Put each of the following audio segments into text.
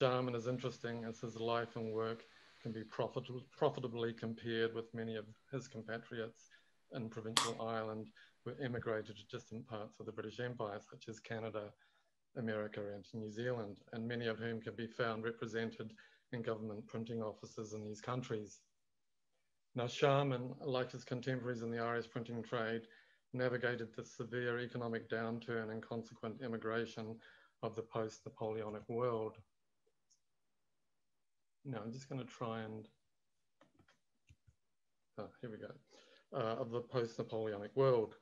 Shearman is interesting as his life and work can be profit profitably compared with many of his compatriots in provincial Ireland who emigrated to distant parts of the British Empire, such as Canada, America, and New Zealand, and many of whom can be found represented in government printing offices in these countries. Now, Shearman, like his contemporaries in the Irish printing trade, navigated the severe economic downturn and consequent immigration of the post-Napoleonic world. Now, I'm just going to try and, oh, here we go, uh, of the post-Napoleonic world.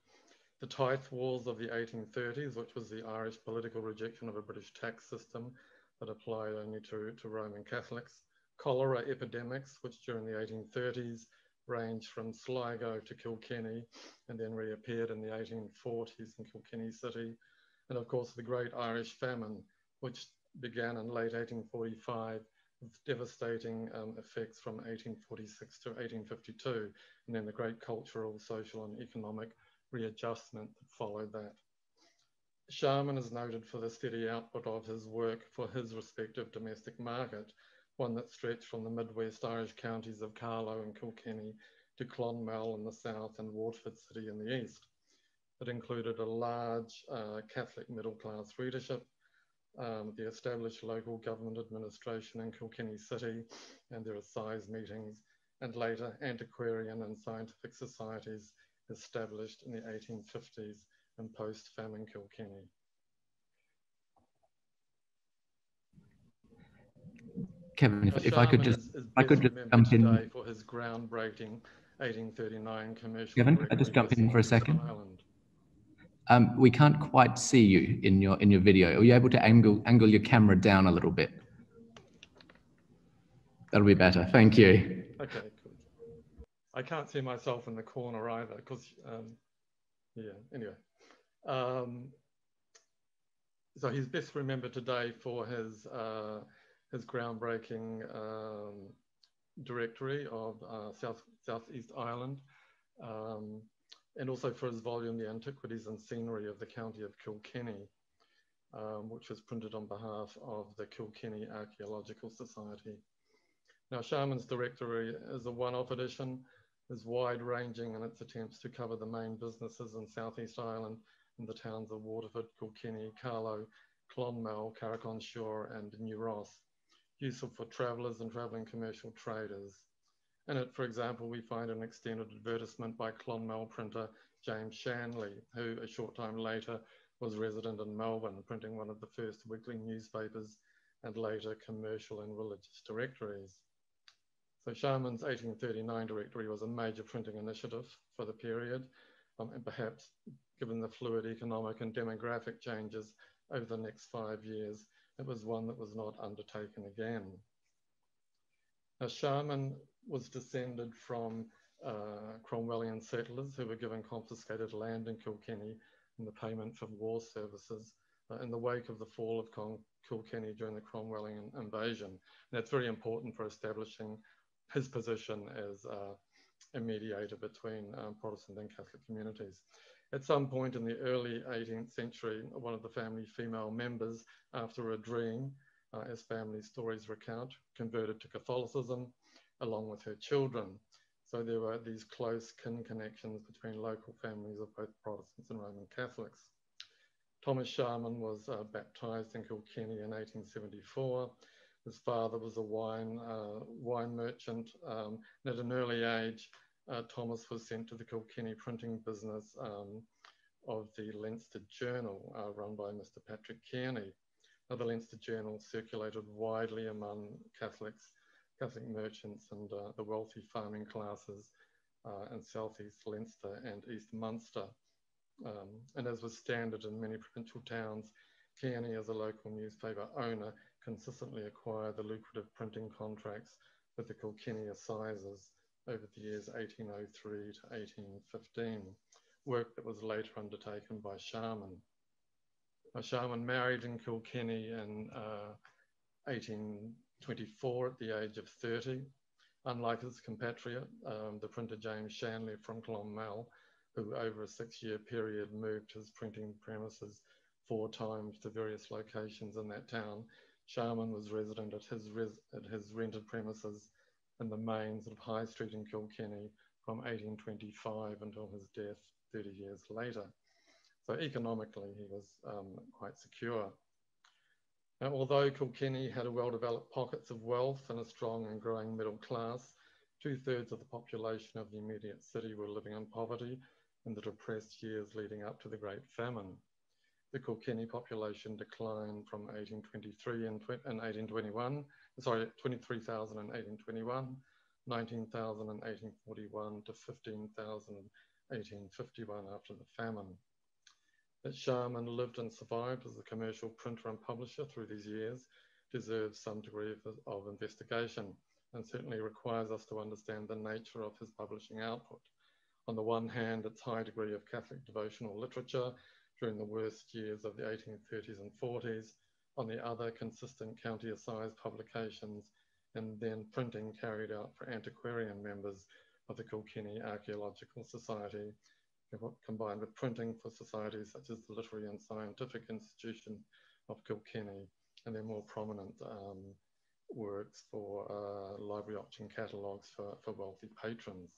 The tithe wars of the 1830s, which was the Irish political rejection of a British tax system that applied only to, to Roman Catholics, cholera epidemics, which during the 1830s ranged from Sligo to Kilkenny and then reappeared in the 1840s in Kilkenny City. And of course, the Great Irish Famine, which began in late 1845 devastating um, effects from 1846 to 1852, and then the great cultural, social, and economic readjustment that followed that. Shearman is noted for the steady output of his work for his respective domestic market, one that stretched from the Midwest Irish counties of Carlow and Kilkenny to Clonmel in the south and Waterford City in the east. It included a large uh, Catholic middle class readership, um, the established local government administration in Kilkenny City and their assize meetings, and later antiquarian and scientific societies established in the 1850s in post-famine Kilkenny. Kevin, if, if I could just, is, is I could just jump in for his groundbreaking 1839 commercial. Kevin, I just jump in for a second? Um, we can't quite see you in your in your video. Are you able to angle angle your camera down a little bit? That'll be better. Thank you. Okay, cool. I can't see myself in the corner either because, um, yeah. Anyway, um, so he's best remembered today for his. Uh, his groundbreaking um, directory of uh, South Southeast Ireland, um, and also for his volume, The Antiquities and Scenery of the County of Kilkenny, um, which was printed on behalf of the Kilkenny Archaeological Society. Now, Shearman's directory is a one-off edition, is wide-ranging in its attempts to cover the main businesses in Southeast Ireland in the towns of Waterford, Kilkenny, Carlow, Clonmel, Carrick-on-Suir, and New Ross useful for travelers and traveling commercial traders. In it, for example, we find an extended advertisement by Clonmel printer James Shanley, who a short time later was resident in Melbourne, printing one of the first weekly newspapers and later commercial and religious directories. So Shearman's 1839 directory was a major printing initiative for the period, um, and perhaps given the fluid economic and demographic changes over the next five years, it was one that was not undertaken again. Now, Shearman was descended from uh, Cromwellian settlers who were given confiscated land in Kilkenny in the payment for war services uh, in the wake of the fall of Con Kilkenny during the Cromwellian invasion. And that's very important for establishing his position as uh, a mediator between um, Protestant and Catholic communities. At some point in the early 18th century, one of the family female members, after a dream, uh, as family stories recount, converted to Catholicism along with her children. So there were these close kin connections between local families of both Protestants and Roman Catholics. Thomas Shearman was uh, baptized in Kilkenny in 1874. His father was a wine, uh, wine merchant, um, and at an early age, uh, Thomas was sent to the Kilkenny printing business um, of the Leinster Journal, uh, run by Mr. Patrick Kearney. Now, the Leinster Journal circulated widely among Catholics, Catholic merchants, and uh, the wealthy farming classes uh, in southeast Leinster and East Munster. Um, and as was standard in many provincial towns, Kearney, as a local newspaper owner, consistently acquired the lucrative printing contracts with the Kilkenny Assizes over the years 1803 to 1815, work that was later undertaken by Shearman. Now, Shearman married in Kilkenny in uh, 1824 at the age of 30. Unlike his compatriot, um, the printer James Shanley from Clonmel, who over a six-year period moved his printing premises four times to various locations in that town, Shearman was resident at his, res at his rented premises in the main sort of High Street in Kilkenny from 1825 until his death 30 years later. So economically, he was um, quite secure. Now, although Kilkenny had a well-developed pockets of wealth and a strong and growing middle class, two-thirds of the population of the immediate city were living in poverty in the depressed years leading up to the Great Famine. The Kilkenny population declined from 1823 and, 1821, sorry, 23,000 in 1821, 19,000 in 1841 to 15,000 in 1851 after the famine. That Shearman lived and survived as a commercial printer and publisher through these years deserves some degree of, of investigation and certainly requires us to understand the nature of his publishing output. On the one hand, its high degree of Catholic devotional literature during the worst years of the 1830s and 40s. On the other, consistent county assize publications and then printing carried out for antiquarian members of the Kilkenny Archaeological Society combined with printing for societies such as the Literary and Scientific Institution of Kilkenny and their more prominent um, works for uh, library auction catalogues for, for wealthy patrons.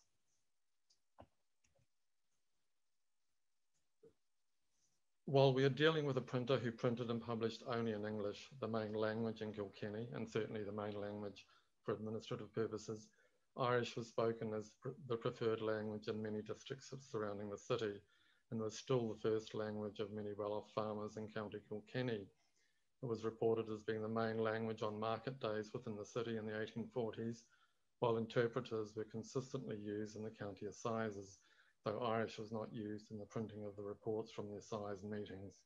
While we are dealing with a printer who printed and published only in English, the main language in Kilkenny, and certainly the main language for administrative purposes, Irish was spoken as the preferred language in many districts surrounding the city and was still the first language of many well-off farmers in County Kilkenny. It was reported as being the main language on market days within the city in the 1840s, while interpreters were consistently used in the county assizes, though Irish was not used in the printing of the reports from the assize meetings.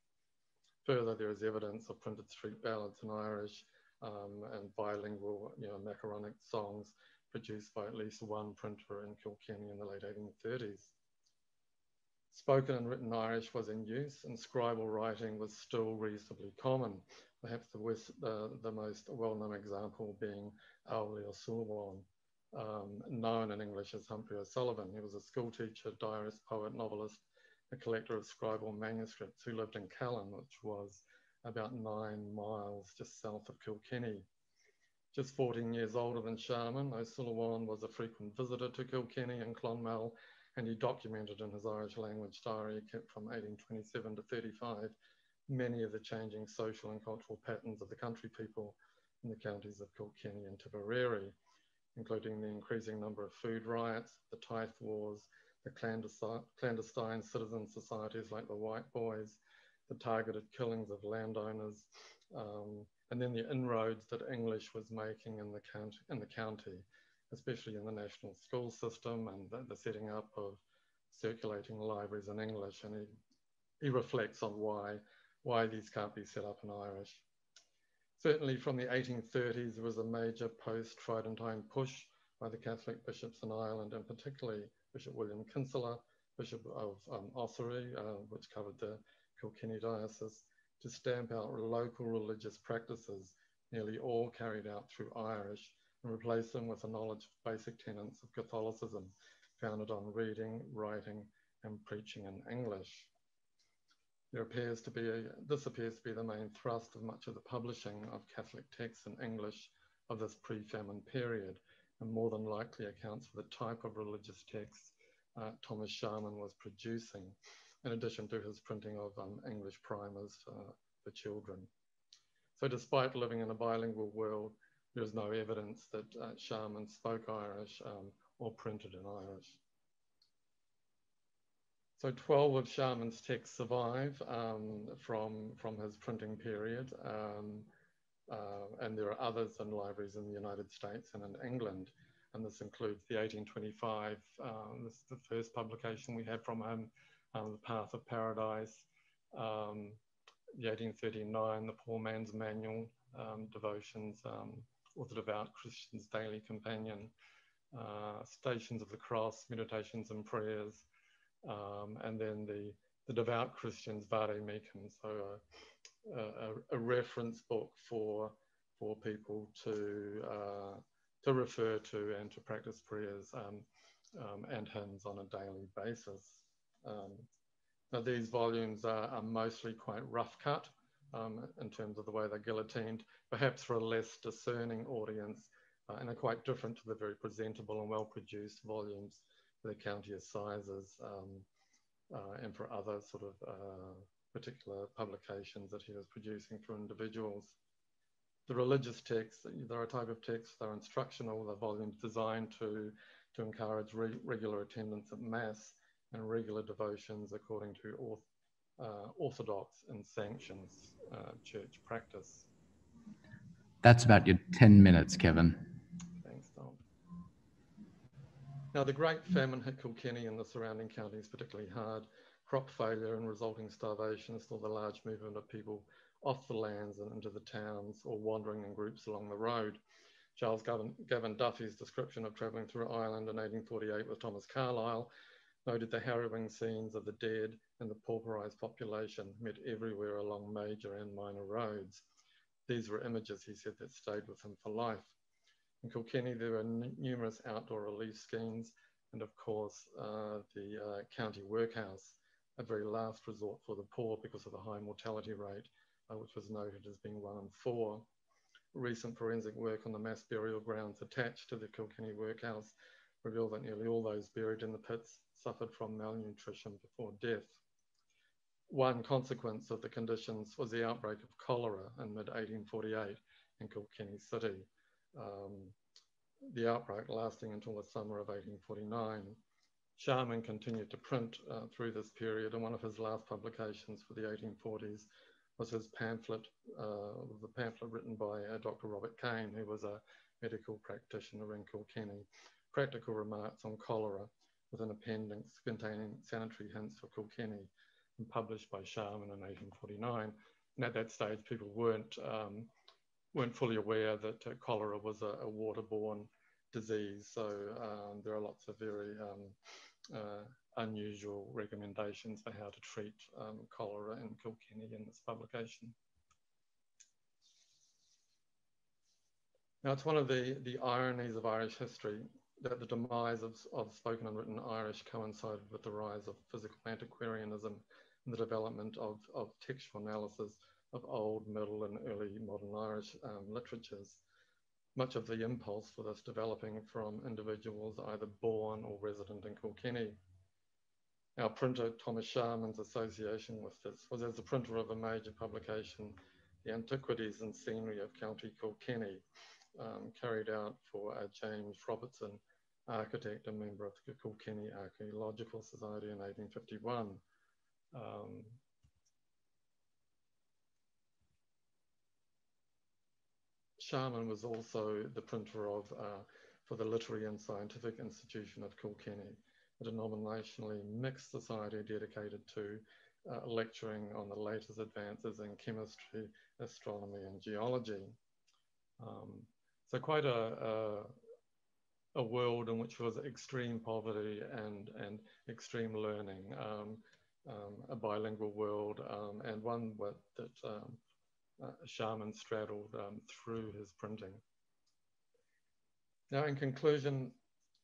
Further, there is evidence of printed street ballads in Irish um, and bilingual, you know, macaronic songs produced by at least one printer in Kilkenny in the late 1830s. Spoken and written Irish was in use, and scribal writing was still reasonably common, perhaps the, uh, the most well-known example being Owley O'Sullivan, um, known in English as Humphrey O'Sullivan. He was a schoolteacher, diarist, poet, novelist, a collector of scribal manuscripts who lived in Callan, which was about nine miles just south of Kilkenny. Just 14 years older than Shearman, O'Sullivan was a frequent visitor to Kilkenny and Clonmel, and he documented in his Irish language diary kept from 1827 to 35 many of the changing social and cultural patterns of the country people in the counties of Kilkenny and Tipperary, including the increasing number of food riots, the tithe wars, the clandestine, citizen societies like the White Boys, the targeted killings of landowners, um, and then the inroads that English was making in the county, in the county especially in the national school system and the, the setting up of circulating libraries in English. And he, he reflects on why, why these can't be set up in Irish. Certainly from the 1830s, there was a major post-Tridentine push by the Catholic bishops in Ireland, and particularly Bishop William Kinsella, Bishop of um, Ossory, uh, which covered the Kilkenny Diocese, to stamp out local religious practices, nearly all carried out through Irish, and replace them with a knowledge of basic tenets of Catholicism, founded on reading, writing, and preaching in English. There appears to be a, this appears to be the main thrust of much of the publishing of Catholic texts in English of this pre-famine period, and more than likely accounts for the type of religious texts uh, Thomas Shearman was producing in addition to his printing of um, English primers uh, for children. So despite living in a bilingual world, there's no evidence that uh, Shearman spoke Irish um, or printed in Irish. So 12 of Shearman's texts survive um, from, from his printing period, um, uh, and there are others in libraries in the United States and in England. And this includes the 1825, um, this is the first publication we have from him, um, The Path of Paradise, um, the 1839, The Poor Man's Manual, um, Devotions, um, or The Devout Christian's Daily Companion, uh, Stations of the Cross, Meditations and Prayers, um, and then the, the Devout Christian's Vade Mecum, so a, a, a, reference book for, for people to, uh, to refer to and to practice prayers um, um, and hymns on a daily basis. Um, now these volumes are, are, mostly quite rough cut um, in terms of the way they're guillotined, perhaps for a less discerning audience, uh, and are quite different to the very presentable and well-produced volumes for the county assizes um, uh, and for other sort of uh, particular publications that he was producing for individuals. The religious texts, they're a type of text, they're instructional, they're volumes designed to, to encourage re regular attendance at Mass and regular devotions according to uh, orthodox and sanctions uh, church practice. That's about your 10 minutes, Kevin. Thanks, Tom. Now, the Great Famine hit Kilkenny and the surrounding counties particularly hard. Crop failure and resulting starvation saw the large movement of people off the lands and into the towns or wandering in groups along the road. Charles Gavan, Gavan Duffy's description of travelling through Ireland in 1848 with Thomas Carlyle noted the harrowing scenes of the dead and the pauperized population met everywhere along major and minor roads. These were images, he said, that stayed with him for life. In Kilkenny, there were numerous outdoor relief schemes, and of course, uh, the uh, county workhouse, a very last resort for the poor because of the high mortality rate, uh, which was noted as being one in four. Recent forensic work on the mass burial grounds attached to the Kilkenny workhouse revealed that nearly all those buried in the pits suffered from malnutrition before death. One consequence of the conditions was the outbreak of cholera in mid 1848 in Kilkenny City. Um, the outbreak lasting until the summer of 1849. Shearman continued to print uh, through this period, and one of his last publications for the 1840s was his pamphlet, uh, the pamphlet written by uh, Dr. Robert Kane, who was a medical practitioner in Kilkenny, Practical Remarks on Cholera, with an appendix containing sanitary hints for Kilkenny and published by Shearman in 1849. And at that stage, people weren't, um, weren't fully aware that uh, cholera was a, a, waterborne disease. So um, there are lots of very um, uh, unusual recommendations for how to treat um, cholera in Kilkenny in this publication. Now, it's one of the, the ironies of Irish history that the demise of, of spoken and written Irish coincided with the rise of physical antiquarianism and the development of, of textual analysis of old, middle, and early modern Irish um, literatures. Much of the impulse for this developing from individuals either born or resident in Kilkenny. Our printer, Thomas Shearman's association with this was as the printer of a major publication, The Antiquities and Scenery of County Kilkenny, um, carried out for uh, James Robertson, architect and member of the Kilkenny Archaeological Society in 1851. Um, Shearman was also the printer of uh, for the Literary and Scientific Institution of Kilkenny, a denominationally mixed society dedicated to uh, lecturing on the latest advances in chemistry, astronomy, and geology. Um, so quite a, a, world in which was extreme poverty and, and extreme learning, um, um, a bilingual world, um, and one that, that um, uh, Shearman straddled um, through his printing. Now, in conclusion,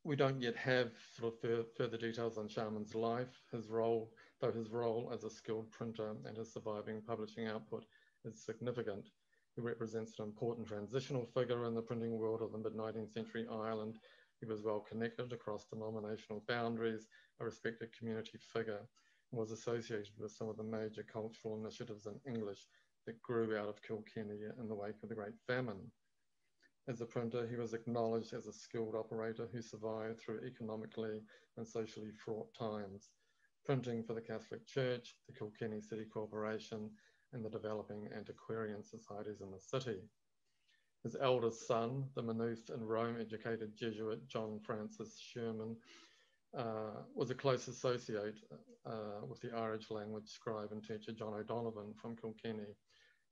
we don't yet have sort of fur further details on Shearman's life, his role, though his role as a skilled printer and his surviving publishing output is significant. He represents an important transitional figure in the printing world of the mid-19th century Ireland he was well connected across denominational boundaries, a respected community figure, and was associated with some of the major cultural initiatives in English that grew out of Kilkenny in the wake of the Great Famine. As a printer, he was acknowledged as a skilled operator who survived through economically and socially fraught times, printing for the Catholic Church, the Kilkenny City Corporation, and the developing antiquarian societies in the city. His eldest son, the Maynooth and Rome educated Jesuit John Francis Shearman, uh, was a close associate uh, with the Irish language scribe and teacher John O'Donovan from Kilkenny,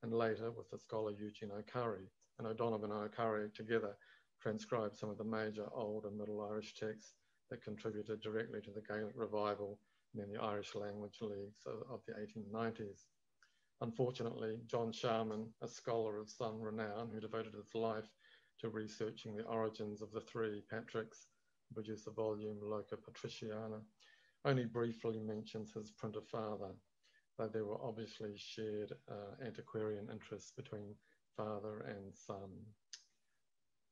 and later with the scholar Eugene O'Curry. And O'Donovan and O'Curry together transcribed some of the major Old and Middle Irish texts that contributed directly to the Gaelic revival and then the Irish language leagues of, of the 1890s. Unfortunately, John Shearman, a scholar of some renown who devoted his life to researching the origins of the three Patricks, produced the volume Loca Patriciana, only briefly mentions his printer father. though there were obviously shared uh, antiquarian interests between father and son.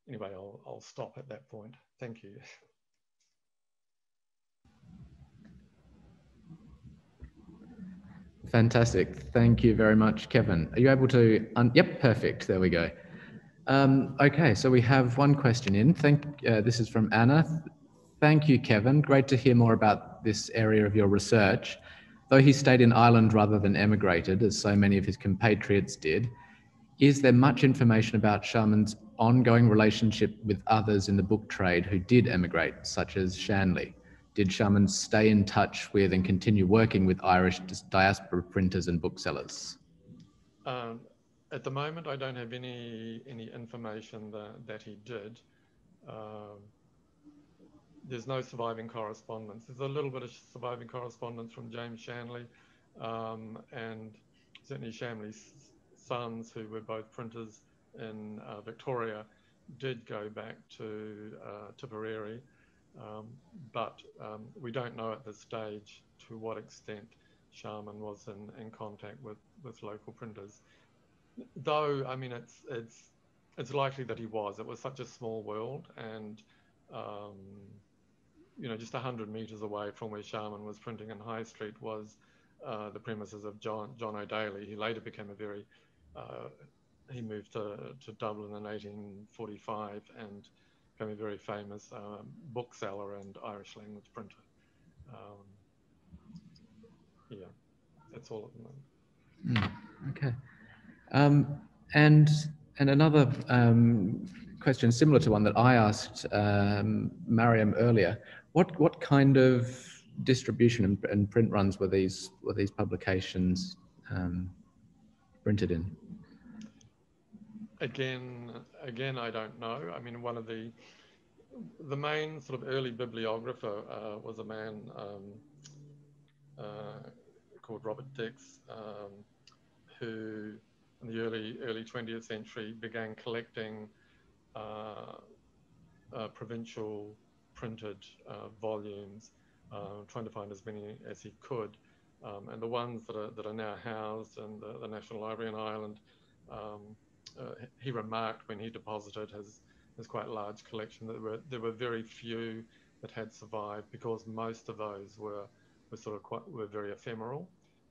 Anyway, I'll, I'll stop at that point. Thank you. Fantastic. Thank you very much, Kevin. Are you able to? yep, perfect. There we go. Um, okay, so we have one question in. Thank. Uh, this is from Anna. Thank you, Kevin. Great to hear more about this area of your research. Though he stayed in Ireland rather than emigrated, as so many of his compatriots did, is there much information about Shearman's ongoing relationship with others in the book trade who did emigrate, such as Shanley? Did Shearman stay in touch with and continue working with Irish diaspora printers and booksellers? Um, at the moment, I don't have any any information that, that he did. Um, there's no surviving correspondence. There's a little bit of surviving correspondence from James Shanley um, and certainly Shanley's sons, who were both printers in uh, Victoria, did go back to uh, Tipperary, um, but um, we don't know at this stage to what extent Shearman was in, in contact with, with local printers. Though, I mean, it's, it's, it's likely that he was. It was such a small world, and um, you know, just 100 meters away from where Shearman was printing in High Street was uh, the premises of John, John O'Daly. He later became a very, uh, he moved to, to Dublin in 1845 and became a very famous um, bookseller and Irish language printer. Um, yeah, that's all at the moment. Mm, okay. Um, and and another um, question similar to one that I asked um, Mariam earlier what what kind of distribution and, and print runs were these were these publications printed in? Again, again, I don't know. I mean, one of the the main sort of early bibliographer uh, was a man um, uh, called Robert Dix, um, who in the early early 20th century began collecting uh, uh provincial printed uh, volumes, uh, trying to find as many as he could. Um, and the ones that are, that are now housed in the, the National Library in Ireland, um, uh, he remarked when he deposited his, his quite large collection that there were, there were very few that had survived because most of those were, were sort of quite, were very ephemeral.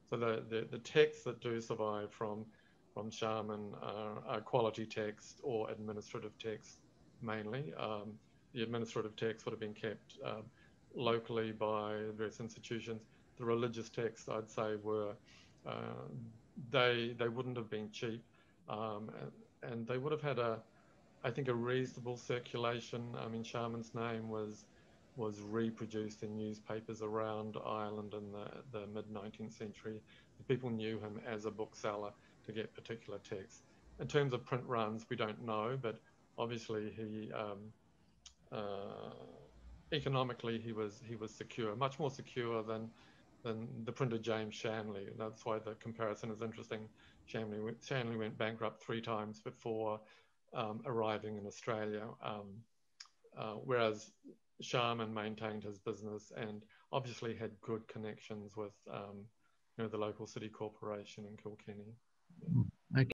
So the, the, the texts that do survive from, from Shearman are, are quality texts or administrative texts mainly. Um, the administrative texts would have been kept um, locally by various institutions. The religious texts, I'd say, were uh, they they wouldn't have been cheap, um, and, they would have had a, I think, a reasonable circulation. I mean, Shearman's name was was reproduced in newspapers around Ireland in the, the mid 19th century. People knew him as a bookseller to get particular texts. In terms of print runs, we don't know, but obviously he um, uh, economically he was he was secure, much more secure than than the printer James Shanley. And That's why the comparison is interesting. Shanley went, Shanley went bankrupt three times before um, arriving in Australia, um, uh, whereas Shearman maintained his business and obviously had good connections with um, you know the local city corporation in Kilkenny.